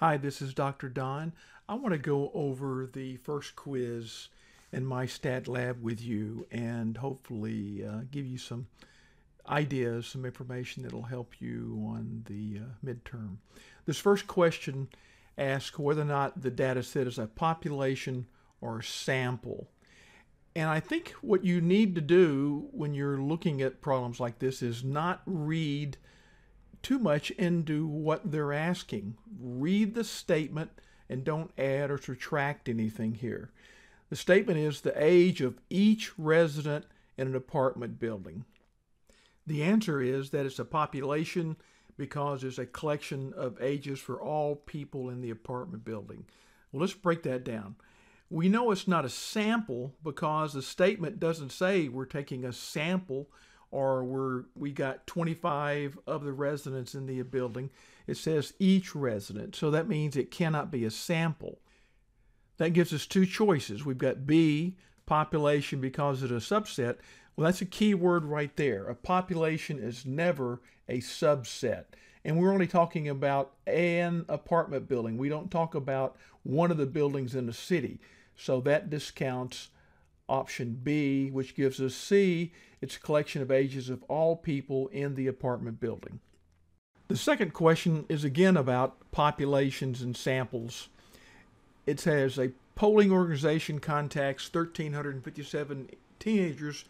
Hi, this is Dr. Dawn. I want to go over the first quiz in my stat lab with you and hopefully uh, give you some ideas, some information that'll help you on the uh, midterm. This first question asks whether or not the data set is a population or sample. And I think what you need to do when you're looking at problems like this is not read too much into what they're asking. Read the statement and don't add or subtract anything here. The statement is the age of each resident in an apartment building. The answer is that it's a population because it's a collection of ages for all people in the apartment building. Well, let's break that down. We know it's not a sample because the statement doesn't say we're taking a sample or we're we got 25 of the residents in the building. It says each resident, so that means it cannot be a sample. That gives us two choices. We've got B, population because it's a subset. Well, that's a key word right there. A population is never a subset. And we're only talking about an apartment building. We don't talk about one of the buildings in the city. So that discounts option B, which gives us C. It's a collection of ages of all people in the apartment building. The second question is again about populations and samples. It says a polling organization contacts 1,357 teenagers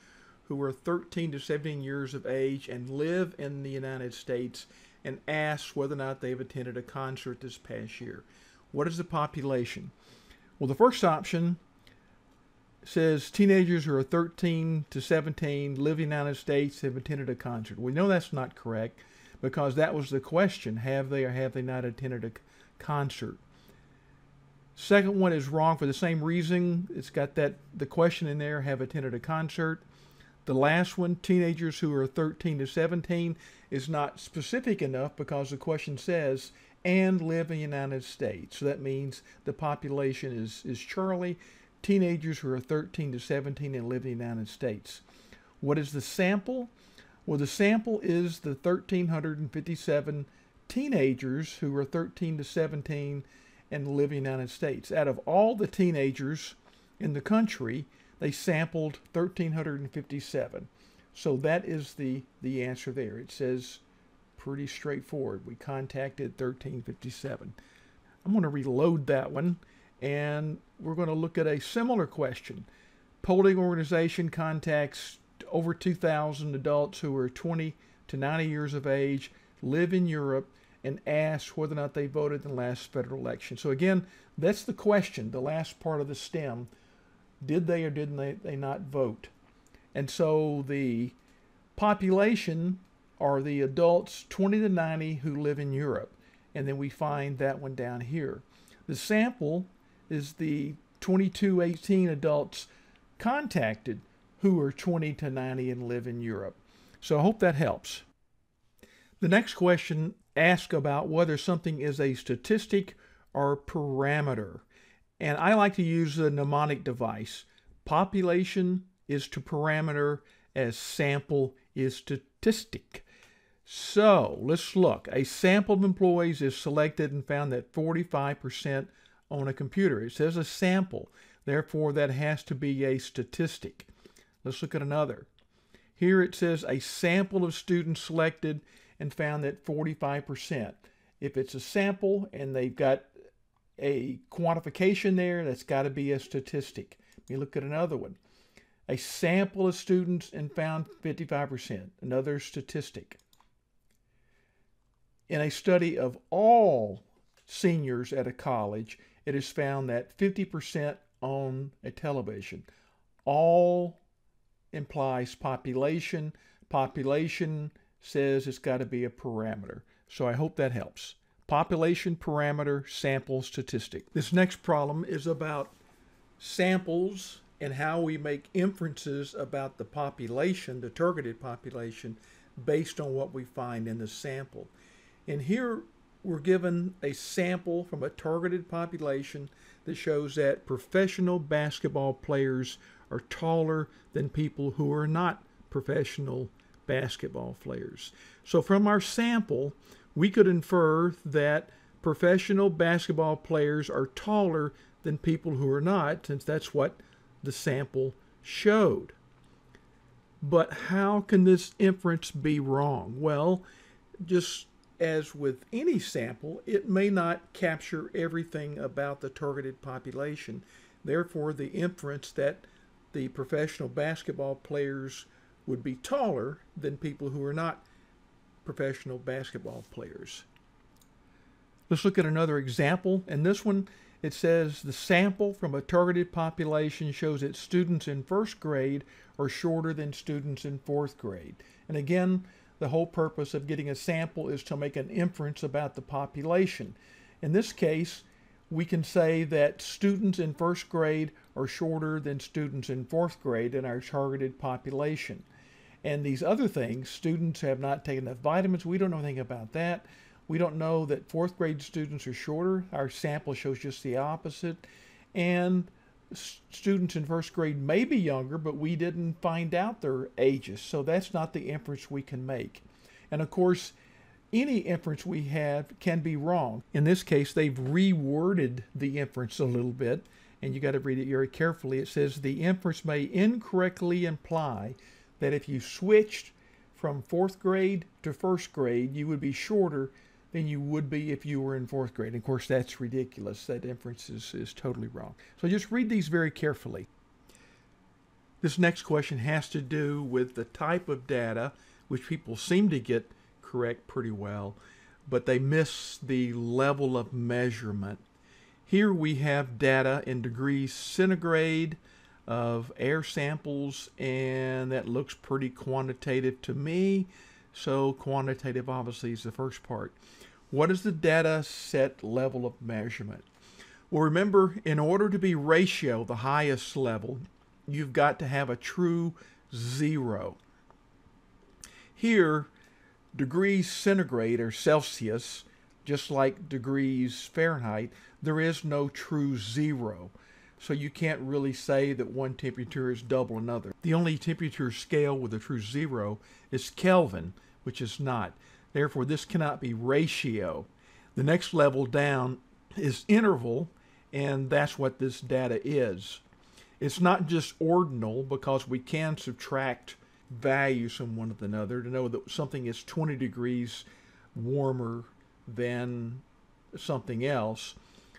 who are 13 to 17 years of age and live in the United States and asks whether or not they've attended a concert this past year. What is the population? Well, the first option says teenagers who are 13 to 17 live in the United States have attended a concert. We know that's not correct because that was the question have they or have they not attended a concert? Second one is wrong for the same reason. It's got that the question in there have attended a concert. The last one, teenagers who are 13 to 17, is not specific enough because the question says and live in the United States. So that means the population is, is Charlie, teenagers who are 13 to 17 and live in the United States. What is the sample? Well, the sample is the 1,357 teenagers who are 13 to 17 and live in the United States. Out of all the teenagers in the country, they sampled 1,357. So that is the, the answer there. It says pretty straightforward. We contacted 1357. I'm going to reload that one and we're going to look at a similar question. Polling organization contacts over 2,000 adults who are 20 to 90 years of age, live in Europe, and ask whether or not they voted in the last federal election. So again, that's the question, the last part of the stem. Did they or didn't they, they not vote? And so the population are the adults 20 to 90 who live in Europe. And then we find that one down here. The sample is the 22 18 adults contacted who are 20 to 90 and live in Europe. So I hope that helps. The next question asks about whether something is a statistic or parameter. And I like to use the mnemonic device. Population is to parameter as sample is statistic. So let's look. A sample of employees is selected and found that 45% on a computer. It says a sample. Therefore, that has to be a statistic. Let's look at another. Here it says a sample of students selected and found that 45%. If it's a sample and they've got a quantification there, that's got to be a statistic. Let me look at another one. A sample of students and found 55%, another statistic. In a study of all seniors at a college, it is found that 50% own a television. All implies population. Population says it's got to be a parameter. So I hope that helps. Population parameter sample statistic. This next problem is about samples and how we make inferences about the population, the targeted population, based on what we find in the sample. And here we're given a sample from a targeted population that shows that professional basketball players are taller than people who are not professional basketball players. So from our sample, we could infer that professional basketball players are taller than people who are not, since that's what the sample showed. But how can this inference be wrong? Well, just as with any sample, it may not capture everything about the targeted population. Therefore, the inference that the professional basketball players would be taller than people who are not professional basketball players. Let's look at another example. And this one, it says the sample from a targeted population shows that students in first grade are shorter than students in fourth grade. And again, the whole purpose of getting a sample is to make an inference about the population. In this case, we can say that students in first grade are shorter than students in fourth grade in our targeted population. And these other things, students have not taken enough vitamins. We don't know anything about that. We don't know that fourth grade students are shorter. Our sample shows just the opposite. And students in first grade may be younger, but we didn't find out their ages. So that's not the inference we can make. And of course, any inference we have can be wrong. In this case, they've reworded the inference a little bit, and you got to read it very carefully. It says the inference may incorrectly imply that if you switched from fourth grade to first grade, you would be shorter than you would be if you were in fourth grade. And of course, that's ridiculous. That inference is, is totally wrong. So just read these very carefully. This next question has to do with the type of data, which people seem to get correct pretty well, but they miss the level of measurement. Here we have data in degrees centigrade of air samples, and that looks pretty quantitative to me. So quantitative obviously is the first part. What is the data set level of measurement? Well, remember, in order to be ratio, the highest level, you've got to have a true zero. Here, degrees centigrade or Celsius, just like degrees Fahrenheit, there is no true zero. So you can't really say that one temperature is double another. The only temperature scale with a true zero is Kelvin, which is not. Therefore, this cannot be ratio. The next level down is interval, and that's what this data is. It's not just ordinal because we can subtract values from one another to know that something is 20 degrees warmer than something else.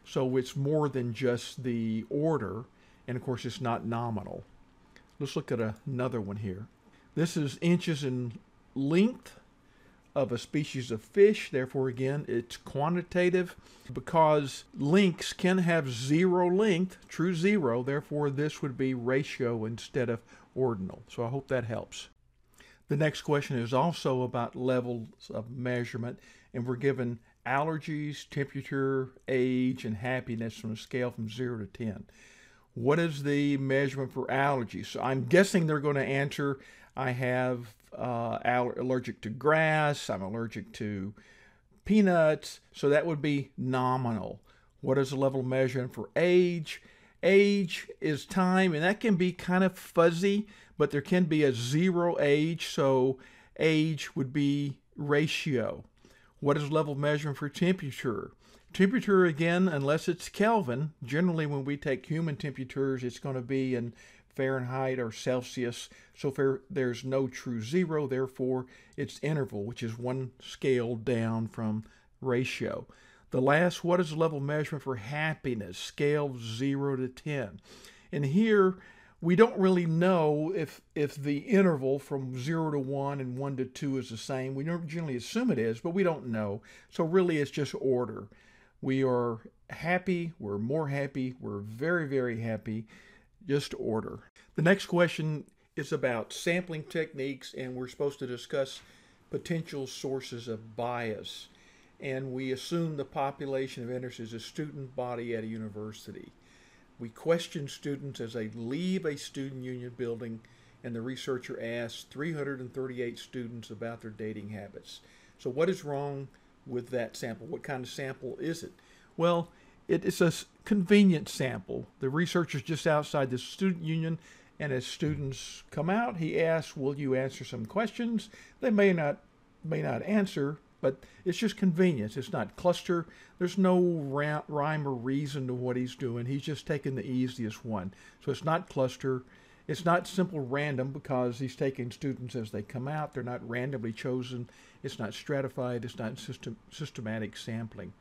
So it's more than just the order, and of course it's not nominal. Let's look at another one here. This is inches in length of a species of fish. Therefore, again, it's quantitative because links can have zero length, true zero. Therefore, this would be ratio instead of ordinal. So I hope that helps. The next question is also about levels of measurement, and we're given allergies, temperature, age, and happiness from a scale from 0 to 10. What is the measurement for allergies? So I'm guessing they're going to answer I have uh, allergic to grass, I'm allergic to peanuts, so that would be nominal. What is the level of measurement for age? Age is time, and that can be kind of fuzzy, but there can be a zero age, so age would be ratio. What is level measurement for temperature? Temperature, again, unless it's Kelvin, generally when we take human temperatures, it's going to be in Fahrenheit or Celsius. So there's no true zero, therefore it's interval, which is one scale down from ratio. The last, what is the level measurement for happiness? Scale 0 to 10. And here, we don't really know if if the interval from 0 to 1 and 1 to 2 is the same. We generally assume it is, but we don't know. So really it's just order. We are happy, we're more happy, we're very, very happy just order. The next question is about sampling techniques, and we're supposed to discuss potential sources of bias. And we assume the population of interest is a student body at a university. We question students as they leave a student union building, and the researcher asks 338 students about their dating habits. So, what is wrong with that sample? What kind of sample is it? Well, it is a convenient sample. The researcher's just outside the student union, and as students come out, he asks, "Will you answer some questions?" They may not may not answer but it's just convenience. It's not cluster. There's no rhyme or reason to what he's doing. He's just taking the easiest one. So it's not cluster. It's not simple random because he's taking students as they come out. They're not randomly chosen. It's not stratified. It's not system, systematic sampling.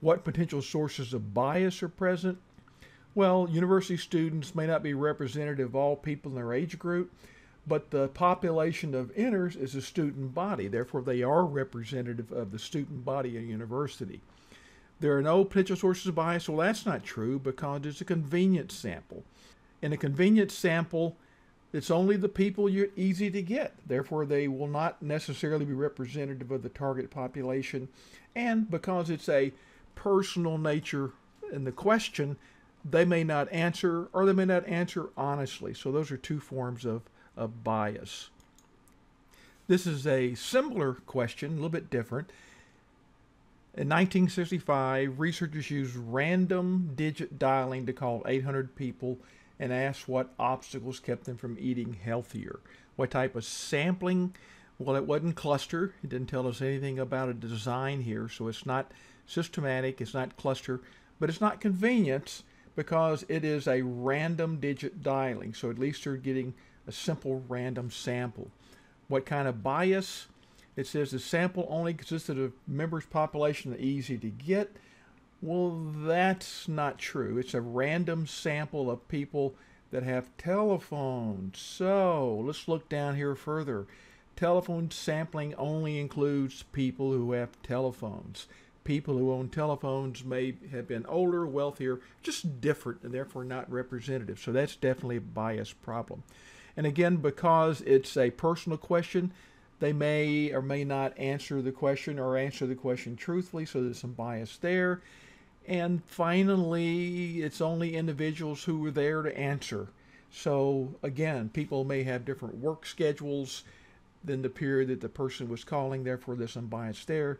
What potential sources of bias are present? Well, university students may not be representative of all people in their age group, but the population of enters is a student body. Therefore, they are representative of the student body at university. There are no potential sources of bias. Well, that's not true because it's a convenience sample. In a convenience sample, it's only the people you're easy to get. Therefore, they will not necessarily be representative of the target population. And because it's a personal nature in the question, they may not answer or they may not answer honestly. So those are two forms of of bias. This is a similar question, a little bit different. In 1965, researchers used random digit dialing to call 800 people and asked what obstacles kept them from eating healthier. What type of sampling? Well, it wasn't cluster. It didn't tell us anything about a design here, so it's not systematic, it's not cluster, but it's not convenience because it is a random digit dialing. So at least you're getting a simple random sample. What kind of bias? It says the sample only consisted of members population easy to get. Well, that's not true. It's a random sample of people that have telephones. So let's look down here further. Telephone sampling only includes people who have telephones. People who own telephones may have been older, wealthier, just different, and therefore not representative. So that's definitely a bias problem. And again, because it's a personal question, they may or may not answer the question or answer the question truthfully, so there's some bias there. And finally, it's only individuals who are there to answer. So again, people may have different work schedules than the period that the person was calling, therefore there's some bias there.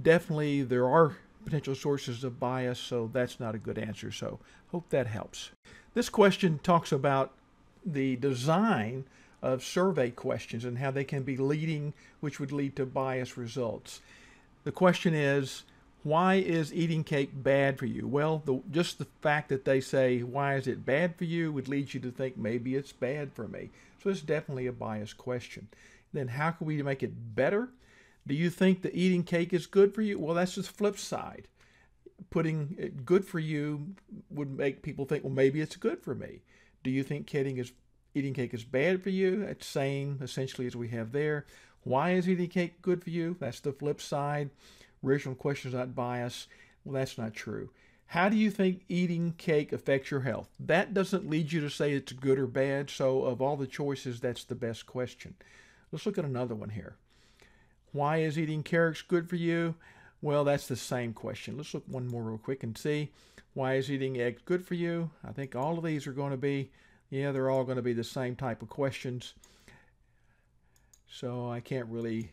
Definitely there are potential sources of bias, so that's not a good answer. So hope that helps. This question talks about the design of survey questions and how they can be leading, which would lead to biased results. The question is, why is eating cake bad for you? Well, the, just the fact that they say, why is it bad for you, would lead you to think maybe it's bad for me. So it's definitely a biased question. Then how can we make it better? Do you think that eating cake is good for you? Well, that's just flip side. Putting it good for you would make people think, well, maybe it's good for me. Do you think eating is eating cake is bad for you? It's same essentially as we have there. Why is eating cake good for you? That's the flip side. Original question is not bias. Well, that's not true. How do you think eating cake affects your health? That doesn't lead you to say it's good or bad. So, of all the choices, that's the best question. Let's look at another one here. Why is eating carrots good for you? Well, that's the same question. Let's look one more real quick and see. Why is eating eggs good for you? I think all of these are going to be, yeah, they're all going to be the same type of questions. So I can't really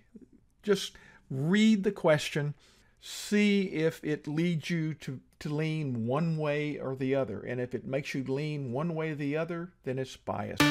just read the question, see if it leads you to, to lean one way or the other. And if it makes you lean one way or the other, then it's biased.